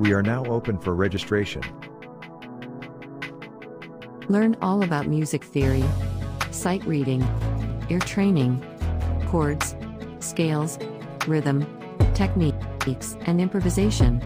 We are now open for registration. Learn all about music theory, sight reading, ear training, chords, scales, rhythm, techniques, and improvisation.